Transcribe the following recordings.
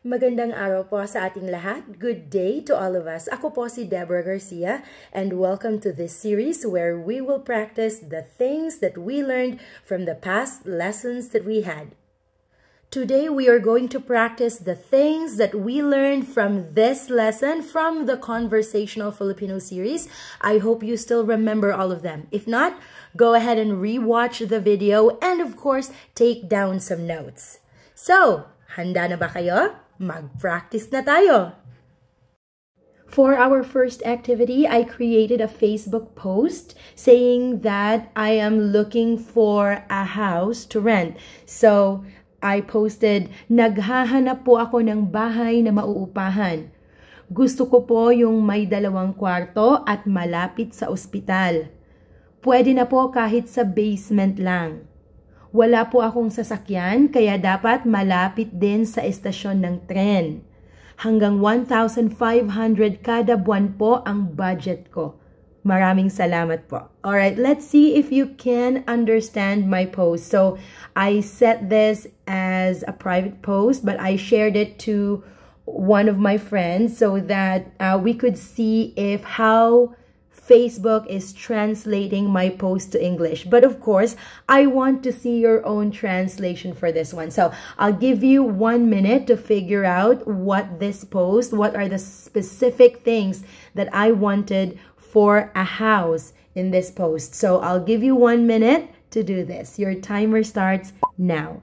Magandang araw po sa ating lahat. Good day to all of us. Ako po si Deborah Garcia and welcome to this series where we will practice the things that we learned from the past lessons that we had. Today we are going to practice the things that we learned from this lesson from the Conversational Filipino series. I hope you still remember all of them. If not, go ahead and rewatch the video and of course, take down some notes. So, handa na ba kayo? Mag-practice na tayo! For our first activity, I created a Facebook post saying that I am looking for a house to rent. So, I posted, naghahanap po ako ng bahay na mauupahan. Gusto ko po yung may dalawang kwarto at malapit sa ospital. Pwede na po kahit sa basement lang. Wala po akong sasakyan kaya dapat malapit din sa estasyon ng tren. Hanggang 1,500 kada buwan po ang budget ko. Maraming salamat po. Alright, let's see if you can understand my post. So, I set this as a private post, but I shared it to one of my friends so that uh, we could see if how Facebook is translating my post to English. But of course, I want to see your own translation for this one. So I'll give you one minute to figure out what this post, what are the specific things that I wanted for a house in this post. So I'll give you one minute to do this. Your timer starts now.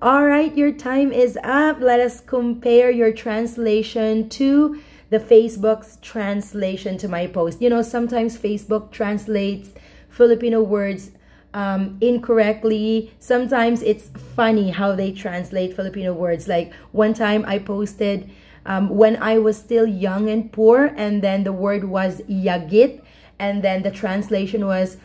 All right, your time is up. Let us compare your translation to the Facebook's translation to my post. You know, sometimes Facebook translates Filipino words um, incorrectly. Sometimes it's funny how they translate Filipino words. Like one time I posted um, when I was still young and poor, and then the word was yagit, and then the translation was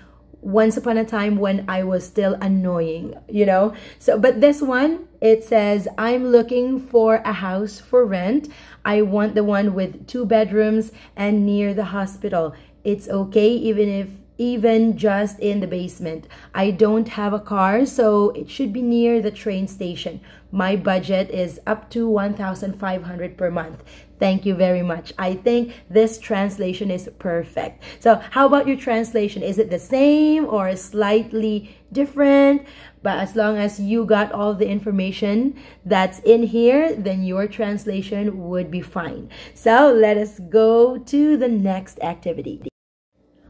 once upon a time when I was still annoying, you know? So, but this one, it says, I'm looking for a house for rent. I want the one with two bedrooms and near the hospital. It's okay even if even just in the basement. I don't have a car, so it should be near the train station. My budget is up to 1,500 per month. Thank you very much. I think this translation is perfect. So how about your translation? Is it the same or slightly different? But as long as you got all the information that's in here, then your translation would be fine. So let us go to the next activity.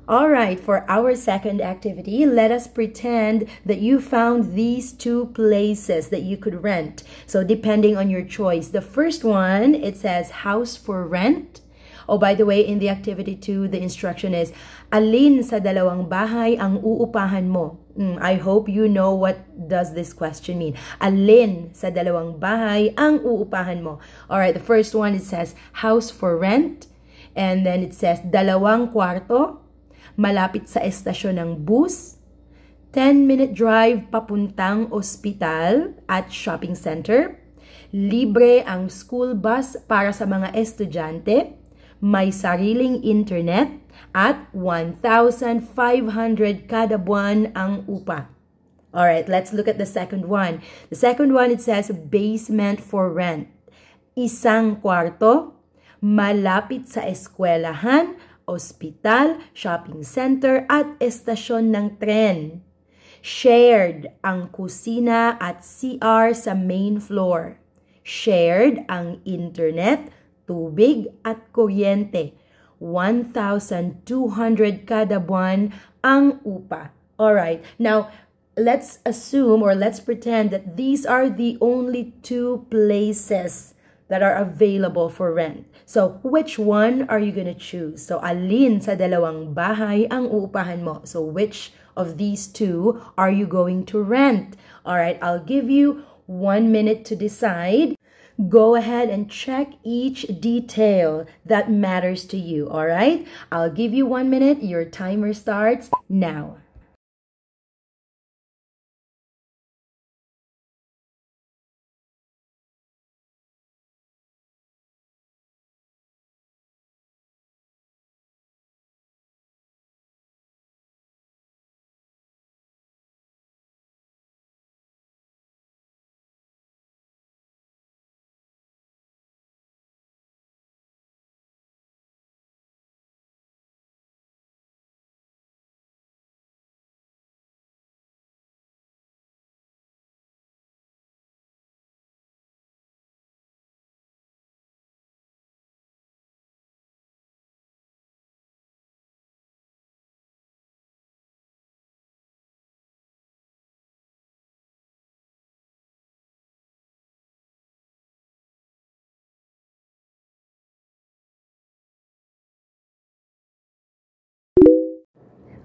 All right, for our second activity, let us pretend that you found these two places that you could rent. So depending on your choice. The first one, it says house for rent. Oh, by the way, in the activity two, the instruction is, alin sa dalawang bahay ang uupahan mo? Mm, I hope you know what does this question mean. Alin sa dalawang bahay ang uupahan mo? All right, the first one, it says house for rent. And then it says dalawang kwarto malapit sa estasyon ng bus, 10-minute drive papuntang ospital at shopping center, libre ang school bus para sa mga estudyante, may sariling internet, at 1,500 kada buwan ang upa. All right, let's look at the second one. The second one, it says basement for rent. Isang kwarto, malapit sa eskwelahan, ospital, shopping center at estasyon ng tren. Shared ang kusina at CR sa main floor. Shared ang internet, tubig at kuryente. 1,200 kada buwan ang upa. Alright, now let's assume or let's pretend that these are the only two places that are available for rent. So, which one are you gonna choose? So, alin sa dalawang bahay ang uupahan mo? So, which of these two are you going to rent? Alright, I'll give you one minute to decide. Go ahead and check each detail that matters to you, all right? I'll give you one minute. Your timer starts now.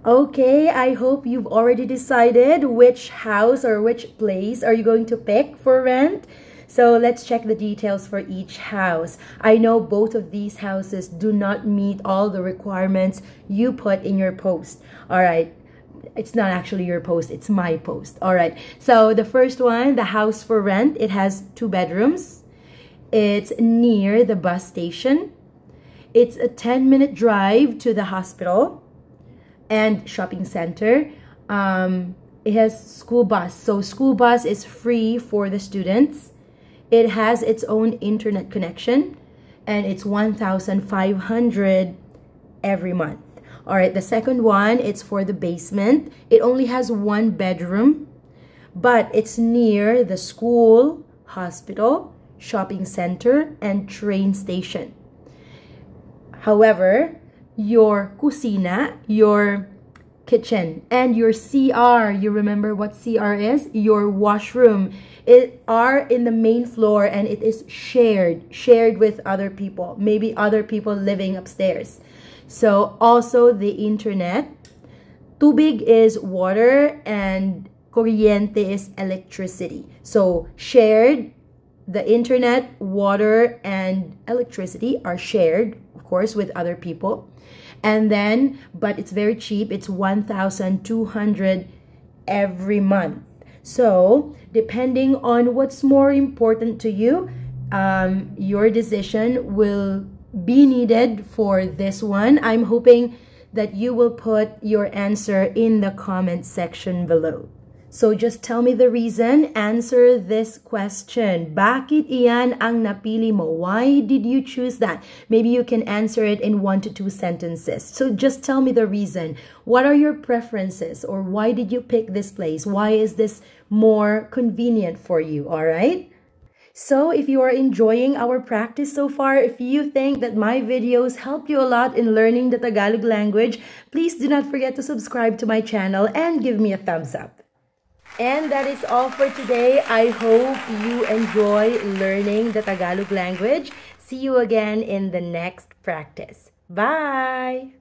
Okay, I hope you've already decided which house or which place are you going to pick for rent. So let's check the details for each house. I know both of these houses do not meet all the requirements you put in your post. All right, it's not actually your post, it's my post. All right, so the first one, the house for rent, it has two bedrooms. It's near the bus station. It's a 10 minute drive to the hospital and shopping center. Um, it has school bus. So school bus is free for the students. It has its own internet connection and it's 1,500 every month. All right, the second one, it's for the basement. It only has one bedroom, but it's near the school, hospital, shopping center, and train station. However, your kusina, your kitchen, and your CR. You remember what CR is? Your washroom. It are in the main floor and it is shared, shared with other people, maybe other people living upstairs. So also the internet. Tubig is water and kuryente is electricity. So shared, the internet, water, and electricity are shared, course, with other people. And then but it's very cheap. It's 1200 every month. So depending on what's more important to you um, your decision will be needed for this one. I'm hoping that you will put your answer in the comment section below so just tell me the reason, answer this question. Bakit iyan ang napili mo? Why did you choose that? Maybe you can answer it in one to two sentences. So just tell me the reason. What are your preferences or why did you pick this place? Why is this more convenient for you, all right? So if you are enjoying our practice so far, if you think that my videos help you a lot in learning the Tagalog language, please do not forget to subscribe to my channel and give me a thumbs up. And that is all for today. I hope you enjoy learning the Tagalog language. See you again in the next practice. Bye!